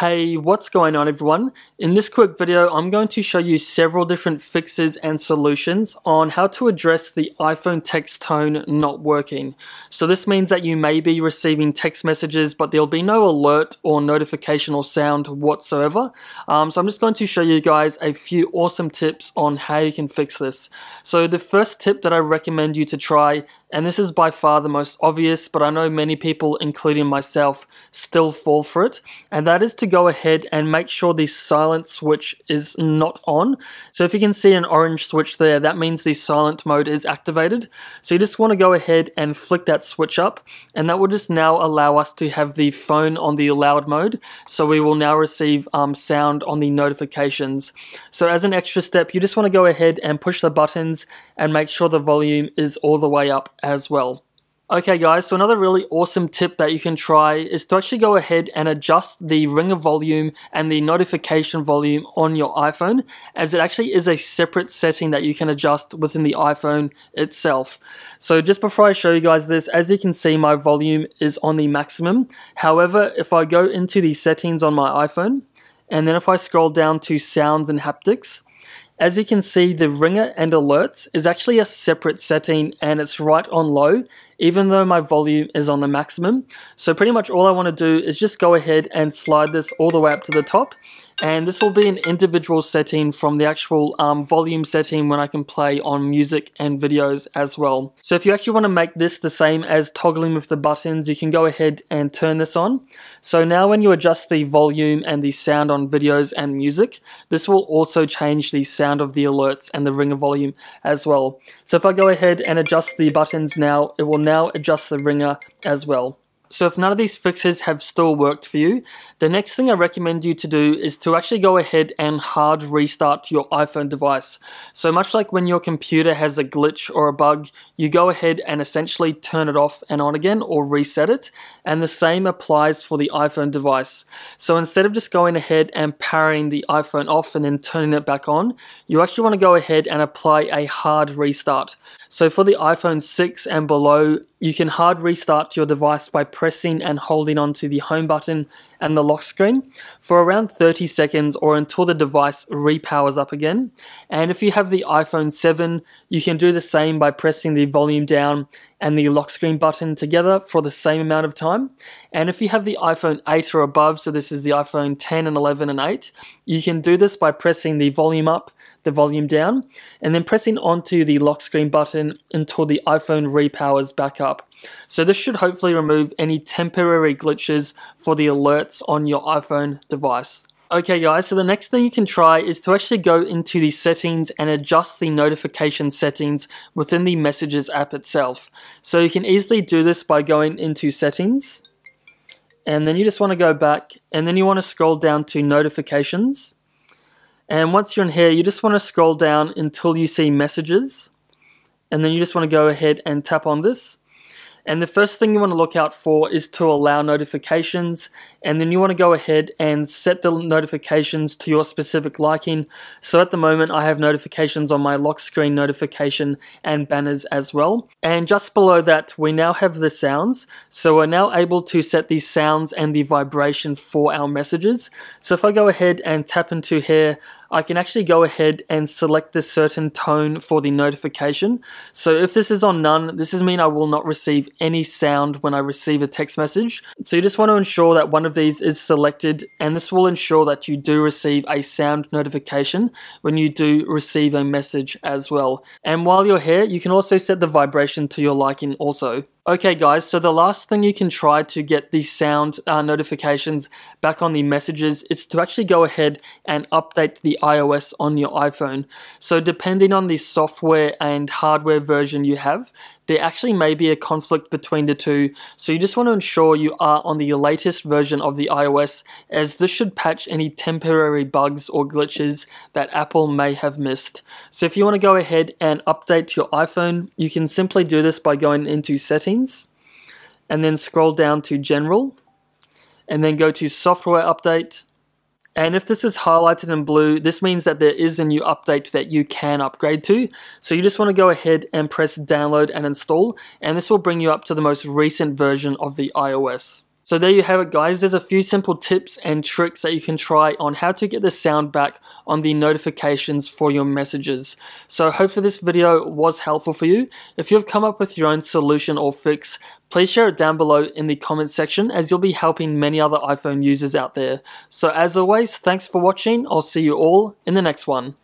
Hey, what's going on everyone? In this quick video, I'm going to show you several different fixes and solutions on how to address the iPhone text tone not working. So this means that you may be receiving text messages, but there'll be no alert or notification or sound whatsoever. Um, so I'm just going to show you guys a few awesome tips on how you can fix this. So the first tip that I recommend you to try and this is by far the most obvious, but I know many people, including myself, still fall for it. And that is to go ahead and make sure the silent switch is not on. So if you can see an orange switch there, that means the silent mode is activated. So you just want to go ahead and flick that switch up. And that will just now allow us to have the phone on the loud mode. So we will now receive um, sound on the notifications. So as an extra step, you just want to go ahead and push the buttons and make sure the volume is all the way up as well. Okay guys, so another really awesome tip that you can try is to actually go ahead and adjust the ringer volume and the notification volume on your iPhone as it actually is a separate setting that you can adjust within the iPhone itself. So just before I show you guys this, as you can see my volume is on the maximum. However, if I go into the settings on my iPhone and then if I scroll down to sounds and haptics, as you can see, the ringer and alerts is actually a separate setting and it's right on low even though my volume is on the maximum. So pretty much all I want to do is just go ahead and slide this all the way up to the top. And this will be an individual setting from the actual um, volume setting when I can play on music and videos as well. So if you actually want to make this the same as toggling with the buttons, you can go ahead and turn this on. So now when you adjust the volume and the sound on videos and music, this will also change the sound of the alerts and the ringer volume as well. So if I go ahead and adjust the buttons now, it will now adjust the ringer as well. So if none of these fixes have still worked for you, the next thing I recommend you to do is to actually go ahead and hard restart your iPhone device. So much like when your computer has a glitch or a bug, you go ahead and essentially turn it off and on again or reset it. And the same applies for the iPhone device. So instead of just going ahead and powering the iPhone off and then turning it back on, you actually want to go ahead and apply a hard restart. So for the iPhone 6 and below, you can hard restart your device by pressing and holding onto the home button and the lock screen for around 30 seconds or until the device repowers up again. And if you have the iPhone 7, you can do the same by pressing the volume down and the lock screen button together for the same amount of time. And if you have the iPhone 8 or above, so this is the iPhone 10 and 11 and 8, you can do this by pressing the volume up, the volume down, and then pressing onto the lock screen button until the iPhone repowers back up. So this should hopefully remove any temporary glitches for the alerts on your iPhone device. Okay guys, so the next thing you can try is to actually go into the settings and adjust the notification settings within the Messages app itself. So you can easily do this by going into settings and then you just want to go back and then you want to scroll down to notifications and once you're in here you just want to scroll down until you see messages and then you just want to go ahead and tap on this and the first thing you want to look out for is to allow notifications. And then you want to go ahead and set the notifications to your specific liking. So at the moment, I have notifications on my lock screen notification and banners as well. And just below that, we now have the sounds. So we're now able to set the sounds and the vibration for our messages. So if I go ahead and tap into here, I can actually go ahead and select this certain tone for the notification. So if this is on none, this is mean I will not receive any sound when I receive a text message. So you just want to ensure that one of these is selected and this will ensure that you do receive a sound notification when you do receive a message as well. And while you're here, you can also set the vibration to your liking also. Okay guys, so the last thing you can try to get the sound uh, notifications back on the messages is to actually go ahead and update the iOS on your iPhone. So depending on the software and hardware version you have, there actually may be a conflict between the two, so you just want to ensure you are on the latest version of the iOS as this should patch any temporary bugs or glitches that Apple may have missed. So if you want to go ahead and update your iPhone, you can simply do this by going into settings and then scroll down to general and then go to software update and if this is highlighted in blue, this means that there is a new update that you can upgrade to. So you just want to go ahead and press download and install, and this will bring you up to the most recent version of the iOS. So there you have it guys, there's a few simple tips and tricks that you can try on how to get the sound back on the notifications for your messages. So hopefully this video was helpful for you. If you've come up with your own solution or fix, please share it down below in the comment section as you'll be helping many other iPhone users out there. So as always, thanks for watching, I'll see you all in the next one.